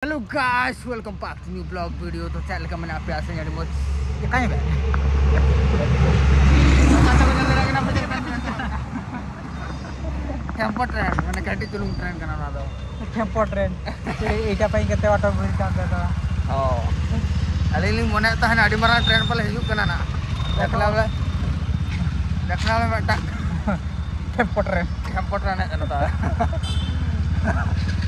Halo guys, welcome back to new vlog video. To saya lagi mana biasa nyari mod. Ya kaya be. Tempo train, mana ganti tulung train kana nado. Tempo train. Eta paing kete auto buri kan tata. Oh. Aliling mona tahan adi mara train pala hijuk kana na. Dakla be. Dakla be tak. Tempo train. Tempo train kana ta.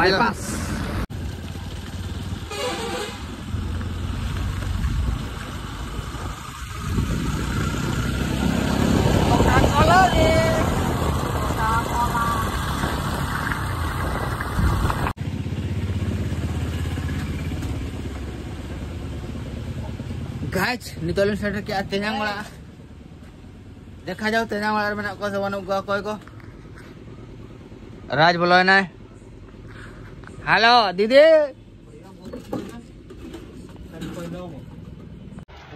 bypass guys नितोलन सेटर के तेनांग वाला देखा जाओ तेनांग वाला में को से वनु को कोई को राज बोलो है ना हेलो दीदी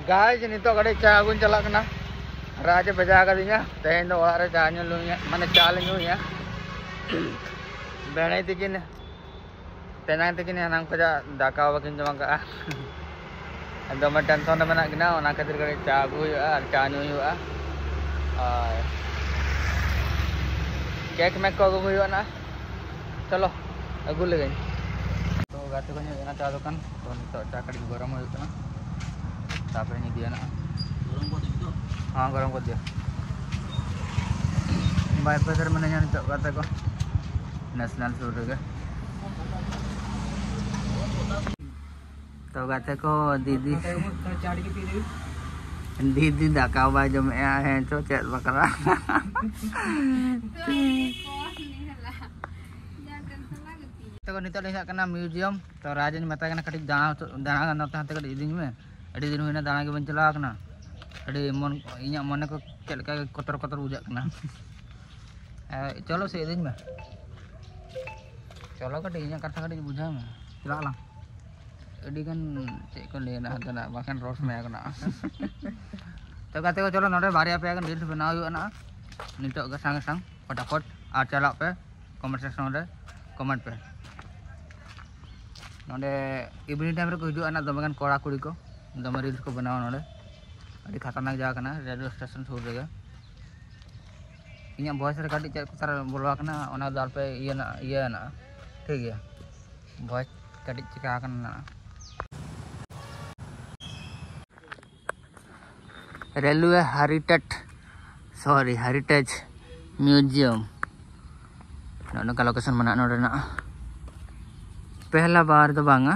गाइस नितो गड़े चा गुन चला कना राज बजा का तेन दो वारे चा माने चाल बेणे तिकिन तेनांग तिकिन menak gina ona khatir kare cha agu huyuga ar cha nyu huyuga ar केक मैक को अगू चलो अगू ले ᱜᱟᱛᱮ ᱠᱚ ᱧᱮᱞ ᱮᱱᱟ ᱪᱟ ᱫᱚᱠᱟᱱ ᱛᱚ ᱱᱤᱛᱚᱜ ᱪᱟ ᱠᱟᱹᱴᱤᱡ ᱜᱚᱨᱚᱢ ᱦᱩᱭᱩᱜ ᱠᱟᱱᱟ ᱛᱟᱯᱚᱨᱮ ᱤᱧ ᱤᱫᱤᱭᱟ ᱱᱟᱜ ᱦᱚᱸ ᱜᱚᱨᱚᱢ ᱠᱚ ᱫᱤᱭᱟ बाइक पर मैंने जान तो करते को नेशनल फ्रूट के तो कहते को दीदी दीदी दाका भाई जो मैं आए हैं तो चेत बकरा तो नितो ले कना म्यूजियम तो राजन मता कना कटी दाना दाना गना ता कटी इदिन में अडी दिन हुइना दाना के बन चला कना अडी मन इnya मने को चेल का कोतर कोतर बुझा कना चलो से इदिन में चलो कटी इnya कथा कटी बुझा में ચલા લા अडी kan चेक को लेना तना बाkan रोस में कना तो कहते को चलो नोडे बारिया पे kan रील्स बनाओ हुआ ना नितो के संग संग फटाफट आ चला पे कमेंट सेक्शन रे कमेंट पे नोडे इवनिंग टाइम को हजूना दमेगान कड़ा कुड़ी को, दमे रिल्स को बनावा ना खतरनाक जगह रेलवे स्टेशन सुर रे इन भॉस कटी चेक बोलवाकना अलपे इना ठीक है। भॉस कटी चिकाकना railway heritage sorry heritage museum location मना पहला बार दो बांगा।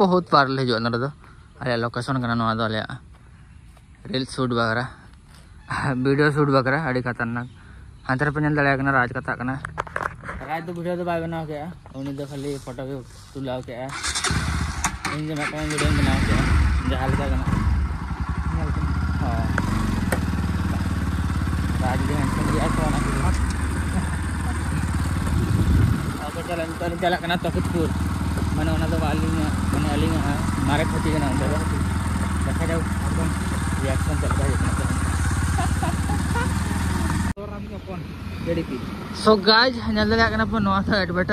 बहुत बार ले जो नोडे दो लोकेशन अले रील शूट वगैरह वीडियो शूट अड़ी खतरनाक। हांतर पे दड़ा राज कथा राज तो तो के उनी दो खाली फ़ोटो के तुलाव के इन जे मैं वीडियो बनाओ के जहाँ लगा कना हाँ। राज ఒకవేళ गाज వెనకాలకన్నా తొక్కుతూరు మన ఉన్నది వాళ్ళు మన వాళ్ళు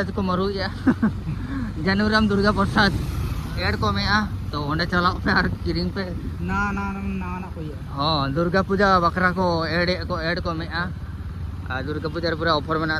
को मरू या जनूराम दुर्गा प्रसाद एड को में तो ओंडे चला पे और किरिंग पे ना ना ना ना ना कोई हाँ दुर्गा पूजा बकरा को एड को एड को में आ दुर्गा पूजा पूरा ऑफ़र बना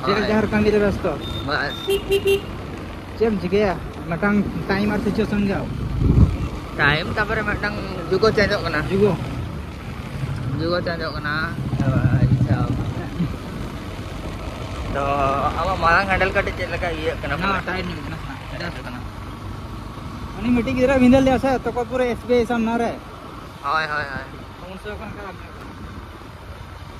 Cek jahar kang di bebas to. Mas. Cem juga ya. Nakang time atau situation jauh. Time tapi macam juga cendok kena. Juga. Juga cendok kena. તો આવા મારા ગાંડલ કાઢે છે એટલે કાંઈ કના ના ટાયર નહીં કના કના અને મીટિંગ જરા વિંદલ દેશે તો કોઈ પૂરે એસબીઆઈ સામે ના રહે હાય હાય હાય 300 કના Unsa kan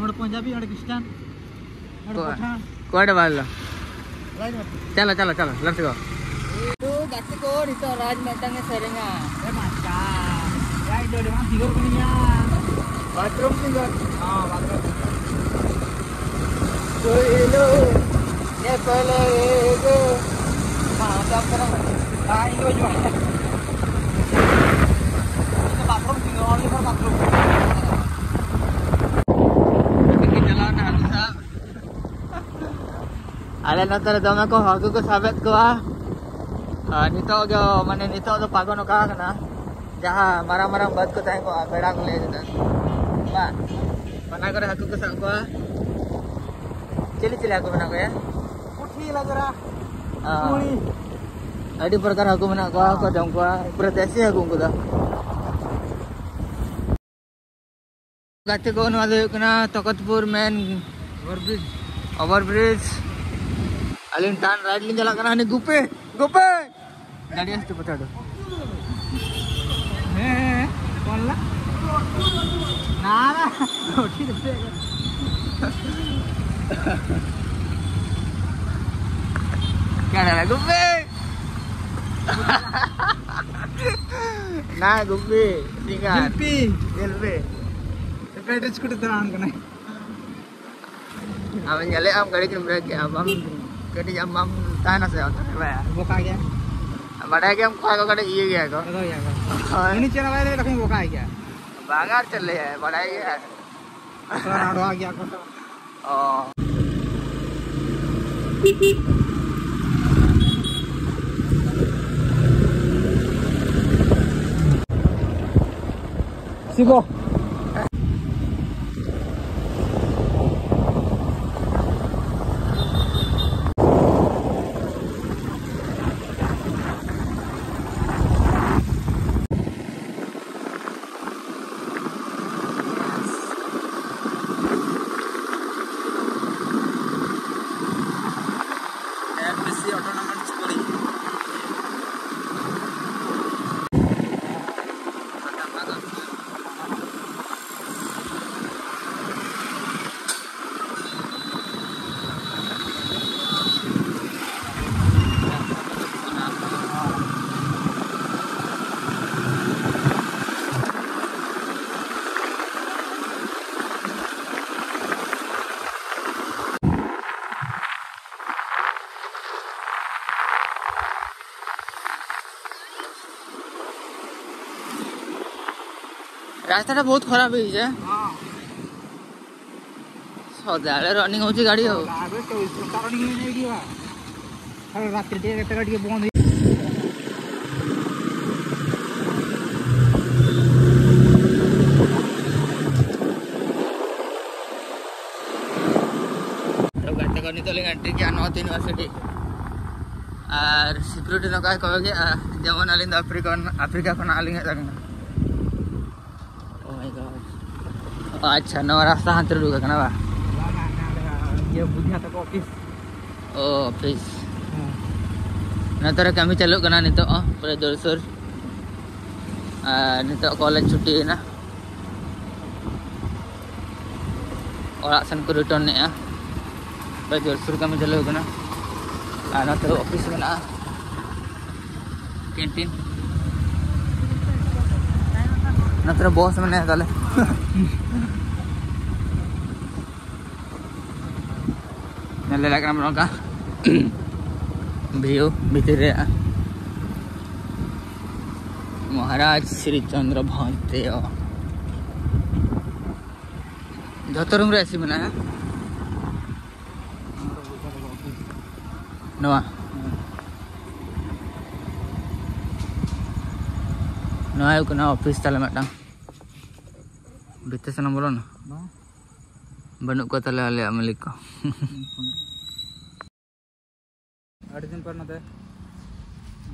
हड़ पंजाबी हड़ क्रिश्चियन हड़ पठान कोड वाला चलो चलो चलो लेट्स गो ಇದು ಗಟ್ಟಕೋ ಇತ್ತು ರಾಜ್ ಮೆಟ್ಟಂಗೆ ಸರಿಂಗ ಏ ಮಾಚಾ ಯಾ ಇದು ಮಾ ಸಿಗೋ ಕುನಿಯಾ ಬಾತ್ರೂಮ್ ಸಿಗೋ ಹಾ ಬಾತ್ರೂಮ್ ಸೋಯಲೋ ಏ ಪಲೋ ಏಗೋ ಮಾ ಸಾಪರ ಆ ಇಂಗೋ ಜೋ ಬಾತ್ರೂಮ್ ಸಿಗೋ only for bathroom Ala na tara dama ko hago ko sabet ko ah. Ah nito go mane nito do pago no ka kana. Jaha marang marang bat ko tayo ko ah beda ko le jita. Ba. Pana करे hago ko sa ko ah. Chili chili hago bana ko ya. Lagi rah. Ah. Puri. Adi प्रकार hago bana ko ko jam ko pura desi hago ko da. Gati ko no ado kana Tokatpur main Overbridge. Overbridge Alin tan ride lin jalan kanan ini gupe, gupe. Jadi yang cepat aja. Eh, eh, eh. mana? Nara. Oh, di depan. Kanan gupe. Nah, gupe. Tinggal. Gupe, iya, gupe. Tapi ada cukup terang kan? Eh. Abang jalan, am kali cuma ya abang. के के अब हम हम ताना से होता है भाई Boka aja. बड़ा के हम खा को ये गया को kan. Ini cara lain tapi boka aja. बागार चले है बड़ा ही है ada lagi aku. ओ Sibo. ଆଉ। Lalu tuh, sekarang ini ini dia. Kalau rakyat dia kata dia buang तो गाड़ी को नॉर्थ यूनिवर्सिटी और सिक्योरिटी लोग का कहोगे जेमन अलिंद अफ्रीका अफ्रीका को अच्छा नवा रास्ता हाथ रुका कना बा Dia punya tak office. ओ ऑफ़िस नतर कमी चलो कना नितो पूरे ज़ोर शोर नितो कॉलेज छुट्टी ना orang sen ko return ni ah baju sur kami jalan kana ah ना बॉस मैंने तले का भी भीतर महाराज श्री चंद्र भे जत रूम आसमें ना Naik kena office tala matang. Bete sana bolon. Banuk ko tala ale amalik ko. आठ दिन पर ना थे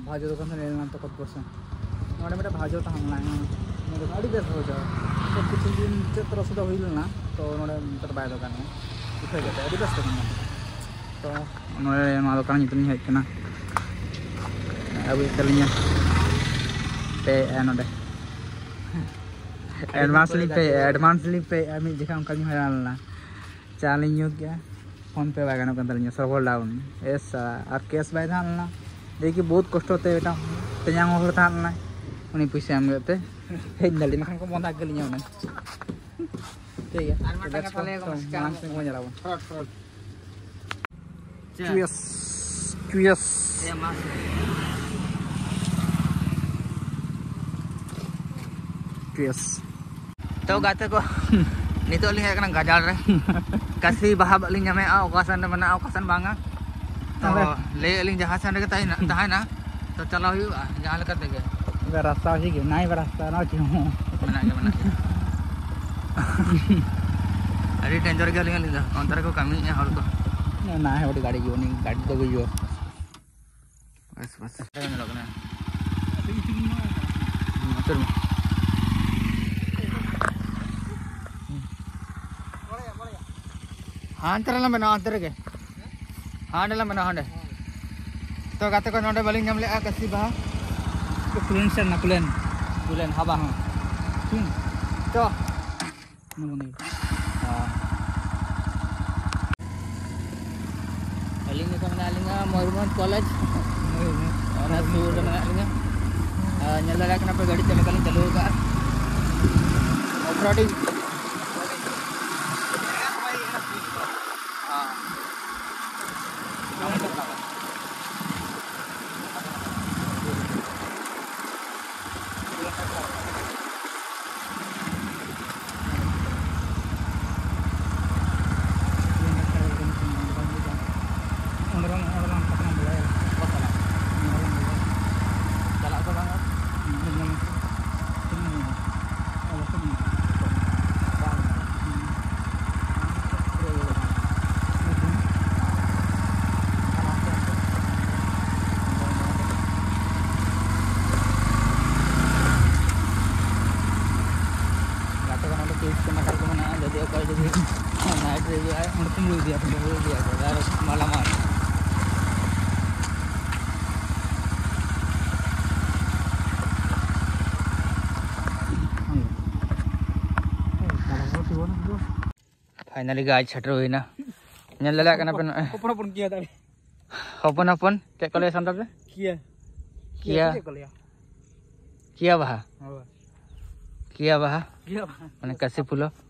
भाजो तो दुकान से लेना तो कब परसेंट हमारे बेटा भाजो तो हम लाए मेरे गाड़ी कैसे हो जाए तो कुछ दिन से तरह से तो हुई ना तो उन्होंने तर बाय दुकान में उठे जाते अभी दस दुकान तो उन्होंने दुकान जितनी है इतना अभी चलिए ᱯᱮ ᱱᱚᱰᱮ एडवांस लिंक पे एडवांस लिंक पे मी जगह उनका भी हरा लेना चाल ᱧᱩ गया फोन पे बाय गाना कंदल सर्वर डाउन एस और कैश बाय था लेना देखिए बहुत कष्ट होते बेटा तेजांग हर था लेना उनी पैसे एम गते हेज दली मखन को बंदा के लिए उन्हें ठीक है let's go. तो मांग से को जरा Cheers. Cheers. Ya mas Cheers. तो गाते को नितो लिंग कना गजाल रे kasi bahab baha baling nyame a okasan mana okasan banga to le aling jahasan re tahi na tahi na to chalo hu jahan lekat tege अगर रास्ता ही के नहीं रास्ता ना क्यों अरे डेंजर के लिंग लिंग अंतर को कमी है हर को ना है बड़ी गाड़ी की नहीं गाड़ी तो हो बस बस मेरा हांडरला मैंने हांडर के। हाँ मैंने हांडे तो कहते कौन डे बलिंग कसी बाह तो फ्रेंड्स है ना कुलेन कुलेन हाँ। बाह हम तो हाँ। बलिंग का मैंने बलिंग का मॉर्मन कॉलेज और आज दूर का पे गाड़ी चलने का फाइनली गाज सेटर होना ओपन ओपन किया था ओपन ओपन? किया किया। किया। किया हाँ। किया किया किया किया किया किया बहा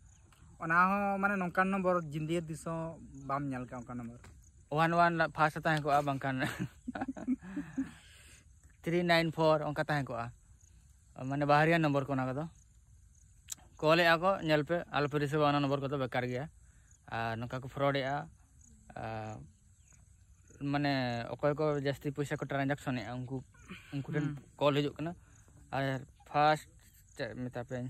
ᱚᱱᱟ ᱦᱚᱸ ᱢᱟᱱᱮ ᱱᱚᱝᱠᱟᱱ ᱱᱚᱢᱵᱚᱨ ᱡᱤᱱᱫᱤᱭᱟᱹ ᱫᱤᱥᱚ ᱵᱟᱢ ᱧᱮᱞ ᱠᱟᱜ ᱚᱱᱠᱟᱱ ᱱᱚᱢᱵᱚᱨ वन वन फास्ट ताहे को बंकान थ्री नाइन फोर उनका ताहे को माने बाहरिया नंबर को ना को कॉल को नेल पे आल पे रिसीव वाला नंबर को तो बेकार गया आ नका को फ्रॉड या माने अकय को जास्ती पैसा को ट्रांजैक्शन है उनको उनको ठन कॉल हिजुक कना और फास्ट मेता पे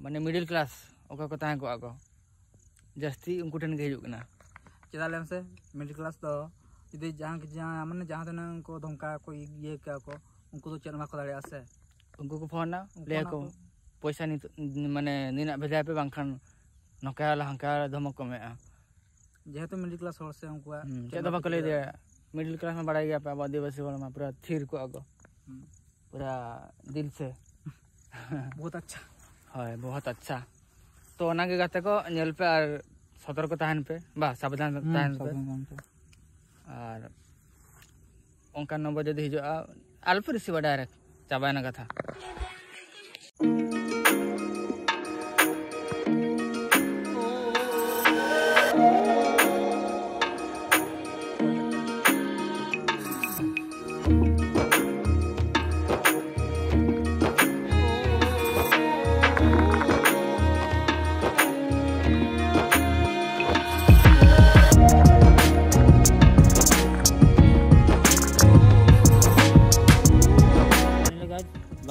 माने मिडिल क्लास अकय को ताहे को आको जास्ती उनको ठन के हिजुक कना ᱪᱮᱫᱟᱜ ᱞᱟᱹᱭ ᱢᱮᱥᱮ ᱢᱤᱰᱤᱞ ᱠᱞᱟᱥ ᱫᱚ ᱡᱩᱫᱤ ᱡᱟᱦᱟᱸ ᱡᱟᱦᱟᱸ ᱢᱟᱱᱮ ᱡᱟᱦᱟᱸ ᱛᱤᱱᱟᱹᱜ ᱠᱚ ᱫᱷᱚᱢᱠᱟ ᱠᱚ ᱤᱭᱟᱹ ᱠᱟᱜ ᱠᱚ ᱩᱱᱠᱩ ᱫᱚ ᱪᱮᱫ ᱦᱚᱸ ᱵᱟᱠᱚ ᱫᱟᱲᱮᱭᱟᱜᱼᱟ ᱥᱮ उनको को फोन ना उनको ले ना को को- पैसा नि माने निना भेजा पे बांखान नका ला हंका धमक को में ᱡᱮᱦᱮᱛु ᱢᱤᱰᱤᱞ ᱠᱞᱟᱥ ᱦᱚᱲ ᱥᱮ ᱩᱱᱠᱩᱣᱟᱜ ᱪᱮᱫ ᱫᱚ ᱵᱟᱠᱚ ᱞᱟᱹᱭ ᱫᱮᱭᱟ मिडिल क्लास में बढ़ाई गया पे अब आदिवासी वाला में पूरा थिर को आगो पूरा दिल से बहुत अच्छा হয় बहुत अच्छा तो गाते को पे और सतर्क पे बा सावधान और अंकान नम्बर जो हज़ार आलपे रिसीवा डायरेक्ट चाबाना कथा।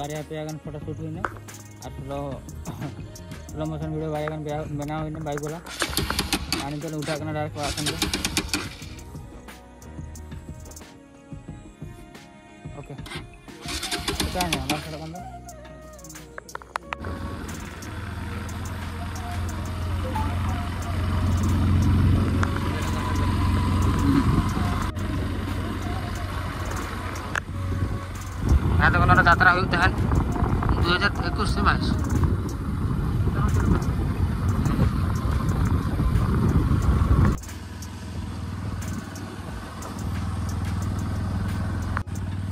guys bari HP akan foto shoot ini atau slow motion video bari akan benaw ini baik bola आणि तो उठा करना डायरेक्ट आसन पे ओके क्या है हमारा सड़क अंदर Tahan 2021 mas.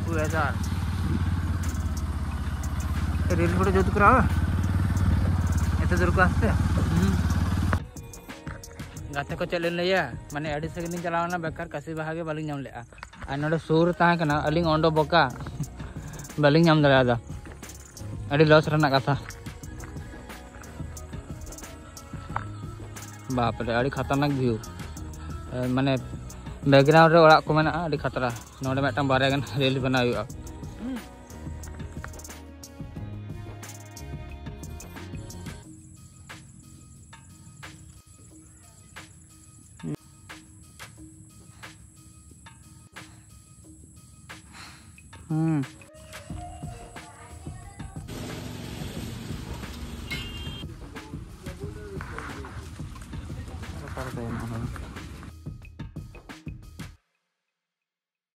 दो हज़ार रील फ़ोटो जो करा दूर को आसते गाते को चले लिया माने अड़ी सेकंड चलावना, बेकार काशी बाहा के बालिंग नाम लेआ आ। नोडे सुर ताहे कना अलिंग ओंडो बोका। दरेदा अड़ी लॉस कथा बाप रे अड़ी खतरनाक भ्यू माने बैकग्राउंड खतरा ना बारे गल बना